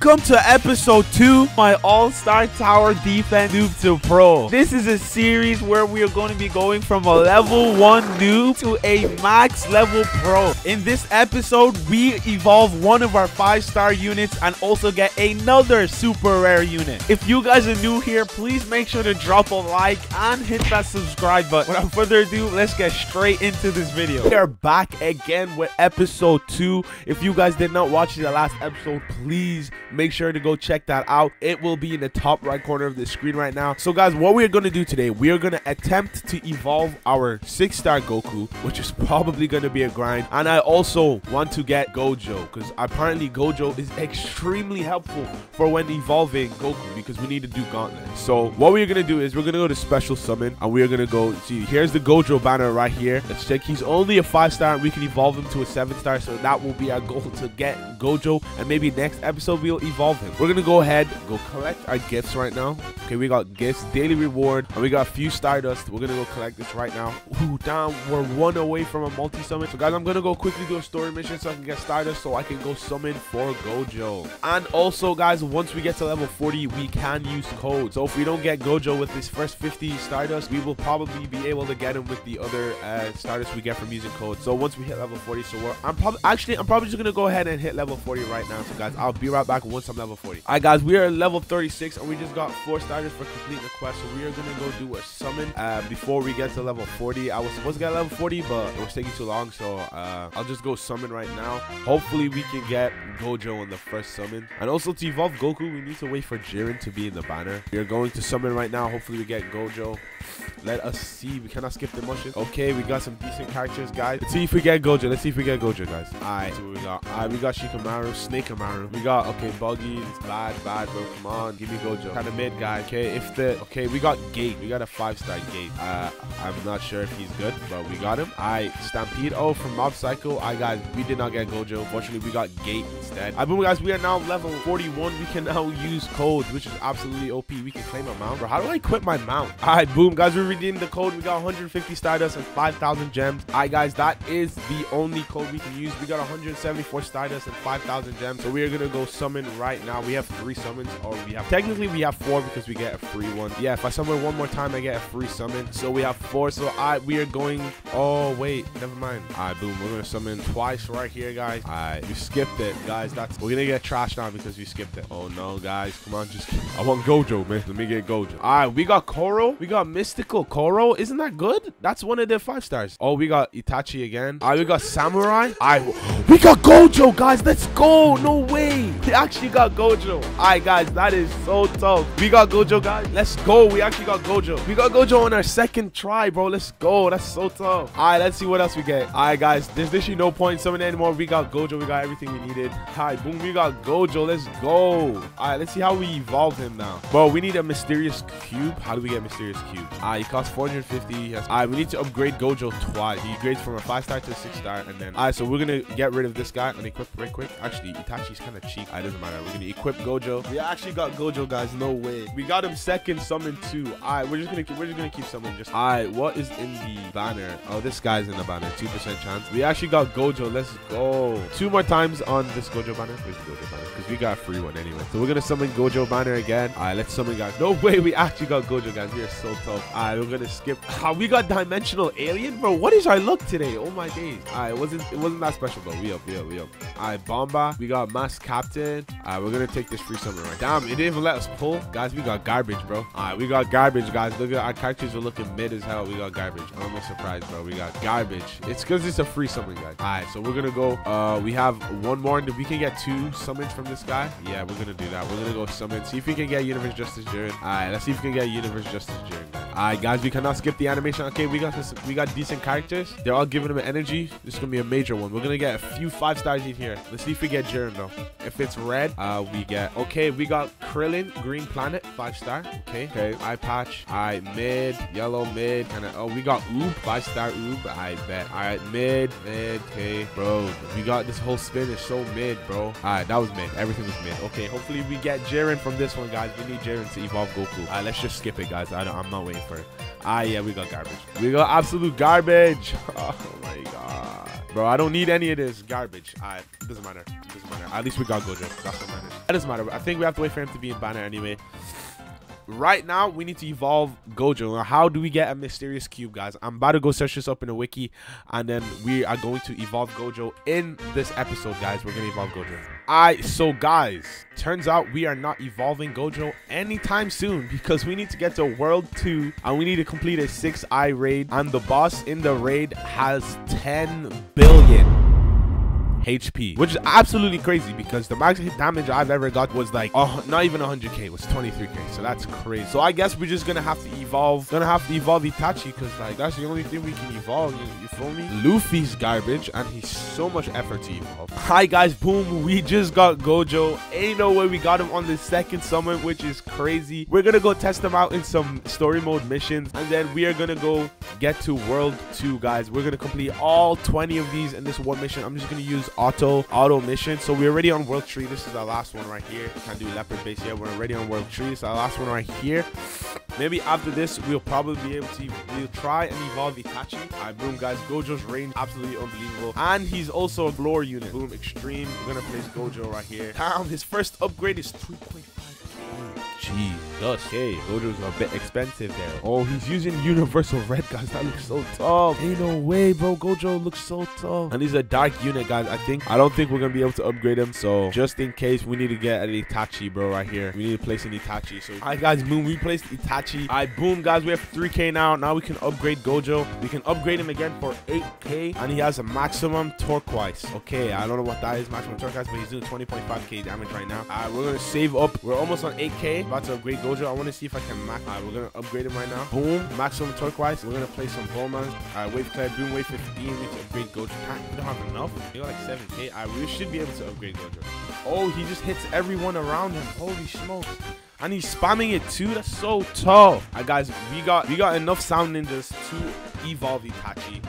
Welcome to episode 2, my all-star tower defense noob to pro. This is a series where we are going to be going from a level 1 noob to a max level pro. In this episode, we evolve one of our 5-star units and also get another super rare unit. If you guys are new here, please make sure to drop a like and hit that subscribe button. Without further ado, let's get straight into this video. We are back again with episode 2. If you guys did not watch the last episode, please make sure to go check that out. It will be in the top right corner of the screen right now. So guys, what we're going to do today, we are going to attempt to evolve our six star Goku, which is probably going to be a grind. And I also want to get Gojo because apparently Gojo is extremely helpful for when evolving Goku because we need to do Gauntlet. So what we're going to do is we're going to go to special summon and we're going to go see here's the Gojo banner right here. Let's check. He's only a five star. and We can evolve him to a seven star. So that will be our goal to get Gojo and maybe next episode we'll evolve him. We're gonna go ahead, go collect our gifts right now. Okay, we got gifts, daily reward, and we got a few Stardust. We're gonna go collect this right now. Ooh, damn, we're one away from a multi-summon. So guys, I'm gonna go quickly do a story mission so I can get Stardust so I can go summon for Gojo. And also, guys, once we get to level 40, we can use code. So if we don't get Gojo with this first 50 Stardust, we will probably be able to get him with the other uh, Stardust we get from using code. So once we hit level 40, so I'm probably actually I'm probably just gonna go ahead and hit level 40 right now. So guys, I'll be right back once I'm level 40. Alright guys, we are level 36 and we just got four Stardust for completing the quest. So we are gonna go do a summon uh, before we get to level 40. I was supposed to get level 40, but it was taking too long. So uh, I'll just go summon right now. Hopefully we can get Gojo in the first summon. And also to evolve Goku, we need to wait for Jiren to be in the banner. We are going to summon right now. Hopefully we get Gojo. Let us see. We cannot skip the motion. Okay, we got some decent characters, guys. Let's see if we get Gojo. Let's see if we get Gojo, guys. Alright, so we got. Alright, we got Shikamaru, Snake Amaru. We got okay, Buggy. It's bad, bad, bro. Come on, give me Gojo. Kind of mid, guys. Okay, if the okay, we got Gate. We got a five star Gate. Uh, I'm not sure if he's good, but we got him. Alright, Stampede. Oh, from Mob Psycho. I guys, we did not get Gojo. Unfortunately, we got Gate instead. Alright, boom, guys. We are now level 41. We can now use codes, which is absolutely OP. We can claim a mount. Bro, how do I equip my mount? Alright, boom, guys. We redeemed the code. We got 150 Stardust and 5,000 gems. Alright, guys, that is the only code we can use. We got 174 Stardust and 5,000 gems. So we are gonna go summon right now. We have three summons, or we have technically we have four because we get a free one. Yeah, if I summon one more time, I get a free summon. So we have four. So I we are going. Oh wait, never mind. Alright, boom. We're gonna summon twice right here, guys. Alright, You skipped it, guys. That's we're gonna get trashed now because we skipped it. Oh no, guys, come on, just I want Gojo, man. Let me get Gojo. Alright, we got Koro. We got Mystical Koro. Isn't that good? That's one of the five stars. Oh, we got Itachi again. Alright, we got Samurai. All right, we got Gojo, guys. Let's go. No way. We actually got Gojo. Alright, guys, that is so tough. We got Gojo, guys. Let's go. We actually got Gojo. We got Gojo on our second try, bro. Let's go. That's so tough. Alright, let's see what else we get. Alright, guys. There's literally no point summoning anymore. We got Gojo. We got everything we needed. Alright, boom. We got Gojo. Let's go. Alright, let's see how we evolve him now. Bro, we need a mysterious cube. How do we get mysterious cube? Ah, alright, he costs 450. Ah, alright, we need to upgrade Gojo twice. He grades from a five star to a six star, and then alright. So we're gonna get rid of this guy and equip right quick. Actually, Itachi's kind of cheap. Ah, it doesn't matter. We're gonna equip Gojo. We actually got Gojo, guys. No way. We got him second summon too. Alright, we're just gonna keep, we're just gonna keep summoning. Just alright. What is in the banner? Oh, this guy's in the banner. Two percent chance. We actually got Gojo. Let's go. Two more times on this Gojo banner. Where's the Gojo banner? Because we got a free one anyway. So we're gonna summon Gojo banner again. Alright, let's summon guys. No way. We actually got Gojo, guys. We are so tough. Alright, we're gonna skip. Ah, we got dimensional alien, bro. What is our luck today? Oh my days. Alright, it wasn't it wasn't that special though. We up, we up, we up. Alright, Bomba. We got Mass Captain. Alright, we're gonna take this free summon right. Damn, it didn't even let us pull. Guys, we got garbage, bro. Alright, we got garbage, guys. Look at our characters are looking mid as hell. We got garbage. I'm almost surprised, bro. We got garbage. It's because it's a free summon, guys. Alright, so we're gonna go. Uh, we have one more. We can get two summons from this guy. Yeah, we're gonna do that. We're gonna go summon. See if we can get Universe Justice Jiren. Alright, let's see if we can get Universe Justice Jiren. Alright, guys, we cannot skip the animation. Okay, we got this. We got decent characters. They're all giving them energy. This is gonna be a major one. We're gonna get a few five stars in here. Let's see if we get Jiren though. If it's red, uh, we get. Okay, we got Krillin, Green Planet, five star. Okay, okay. Eye patch. Alright, mid, yellow mid. Kind of. Oh, we got Oob, five star Oob. I bet. Alright, mid, mid. Okay, bro. We got this whole spin is so mid, bro. Alright, that was mid. Everything was mid. Okay, hopefully we get Jiren from this one, guys. We need Jiren to evolve Goku. Alright, let's just skip it, guys. I don't, I'm not waiting for it. Ah, yeah, we got garbage. We got absolute garbage. Oh my god. bro. I don't need any of this garbage. Alright, doesn't matter. doesn't matter. At least we got Gojo. That's what matters. That doesn't matter. I think we have to wait for him to be in banner anyway right now we need to evolve gojo. How do we get a mysterious cube guys? I'm about to go search this up in a wiki and then we are going to evolve gojo in this episode guys. We're gonna evolve gojo. I so guys turns out we are not evolving gojo anytime soon because we need to get to world 2 and we need to complete a 6 eye raid and the boss in the raid has 10 billion HP, which is absolutely crazy because the max hit damage I've ever got was like, not even 100k, it was 23k. So that's crazy. So I guess we're just gonna have to evolve, gonna have to evolve Itachi because like that's the only thing we can evolve. You, you feel me? Luffy's garbage and he's so much effort to evolve. Hi guys, boom, we just got Gojo. Ain't no way we got him on the second summon, which is crazy. We're gonna go test him out in some story mode missions and then we are gonna go get to world two, guys. We're gonna complete all 20 of these in this one mission. I'm just gonna use auto auto mission. So we're already on world tree. This is our last one right here. Can't do leopard base yet. We're already on world tree. It's our last one right here. Maybe after this, we'll probably be able to we'll try and evolve Itachi. Alright, boom, guys. Gojo's range absolutely unbelievable. And he's also a lore unit. Boom, extreme. We're gonna place Gojo right here. Damn, his first upgrade is 3.5. Jesus. Okay, Gojo's a bit expensive there. Oh, he's using Reversal Red, guys. That looks so tough. Ain't no way, bro. Gojo looks so tough. And he's a dark unit, guys. I think I don't think we're gonna be able to upgrade him. So just in case, we need to get an Itachi, bro, right here. We need to place an Itachi. So alright, guys, boom. We placed Itachi. Alright, boom, guys. We have 3k now. Now we can upgrade Gojo. We can upgrade him again for 8k, and he has a maximum turquoise. Okay, I don't know what that is, maximum turquoise, but he's doing 20.5k damage right now. Alright, we're gonna save up. We're almost on 8k. About to upgrade Gojo. I want to see if I can max. Alright, we're gonna upgrade him right now. Boom, maximum turquoise. We're gonna play some Bowman. Alright, wave clear, boom, wave 15. We need to upgrade Gojo. We don't have enough. We got like 7k. Alright, we should be able to upgrade Gojo. Oh, he just hits everyone around him. Holy smokes and he's spamming it too. That's so tall. Alright, guys, we got we got enough sound ninjas to evolve Itachi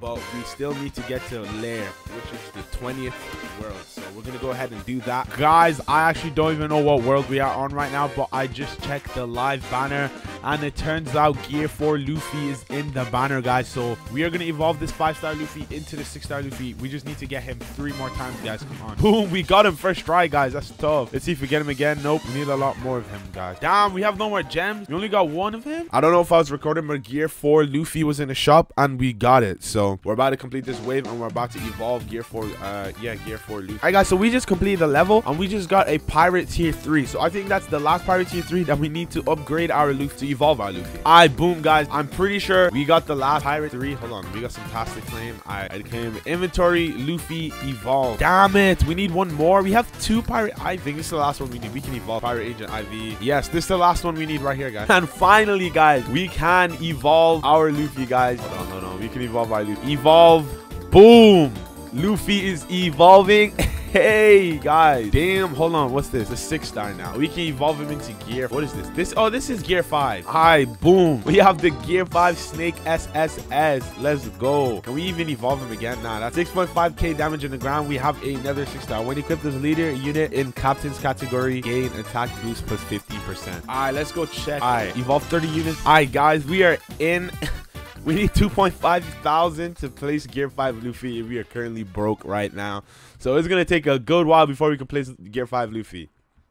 but we still need to get to Lair, which is the 20th world. We're going to go ahead and do that. Guys, I actually don't even know what world we are on right now, but I just checked the live banner and it turns out Gear 4 Luffy is in the banner, guys. So we are going to evolve this 5-star Luffy into the 6-star Luffy. We just need to get him three more times, guys. Come on. Boom, we got him first try, guys. That's tough. Let's see if we get him again. Nope, we need a lot more of him, guys. Damn, we have no more gems. We only got one of him. I don't know if I was recording, but Gear 4 Luffy was in the shop and we got it. So we're about to complete this wave and we're about to evolve gear 4 uh yeah gear 4 Luffy. all right guys so we just completed the level and we just got a pirate tier 3 so i think that's the last pirate tier 3 that we need to upgrade our Luffy to evolve our luffy all right boom guys. I'm pretty sure we got the last pirate 3 hold on we got some tastic flame. I came inventory luffy evolve. Damn it we need one more. We have two pirate i think this is the last one we need. We can evolve pirate agent iv yes this is the last one we need right here guys. And finally guys we can evolve our luffy guys. Hold on hold on we can evolve our Luffy. Evolve. Boom. Luffy is evolving. hey, guys. Damn, hold on. What's this? The six star now. We can evolve him into gear. What is this? This, oh, this is gear five. Hi, boom. We have the gear five snake SSS. Let's go. Can we even evolve him again? Nah, that's 6.5k damage in the ground. We have another six star. When equipped as leader unit in captain's category, gain attack boost plus 50%. All right, let's go check. All right, evolve 30 units. All right, guys, we are in We need 2.5 thousand to place Gear 5 Luffy. We are currently broke right now. So it's going to take a good while before we can place Gear 5 Luffy.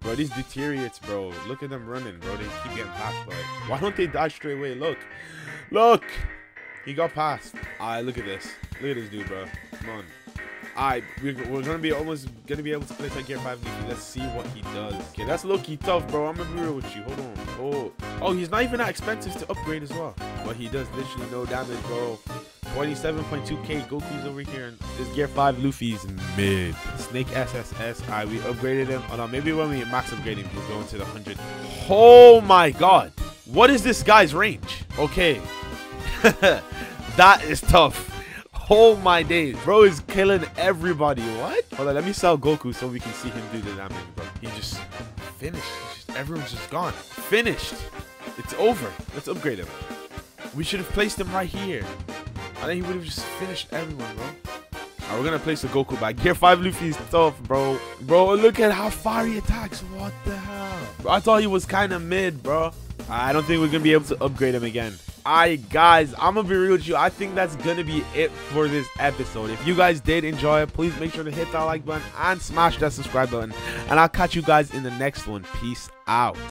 Bro, these deteriorates, bro. Look at them running, bro. They keep getting past, but why don't they die straight away? Look. Look. He got past. Alright, look at this. Look at this dude, bro. Come on. Alright, we're, we're, gonna be almost gonna be able to play gear 5 Luffy. Let's see what he does. Okay, that's low-key tough, bro. I'm gonna be real with you. Hold on. Oh, oh, he's not even that expensive to upgrade as well. But he does literally no damage, bro. 27.2k Goku's over here, and this Gear 5 Luffy's mid. Snake SSS. Alright, we upgraded him. Hold on, maybe when we max upgrade him, we'll go into the 100. Oh my god. What is this guy's range? Okay. that is tough. Oh my days. Bro is killing everybody. What? Hold on, let me sell Goku so we can see him do the damage, bro. He just finished. Just, everyone's just gone. Finished. It's over. Let's upgrade him. We should have placed him right here. I think he would have just finished everyone, bro. Right, we're gonna place the Goku back. Gear 5 Luffy is tough, bro. Bro, look at how far he attacks. What the hell? Bro, I thought he was kind of mid, bro. I don't think we're gonna be able to upgrade him again. Alright guys, I'm gonna be real with you. I think that's gonna be it for this episode. If you guys did enjoy it, please make sure to hit that like button and smash that subscribe button. And I'll catch you guys in the next one. Peace out.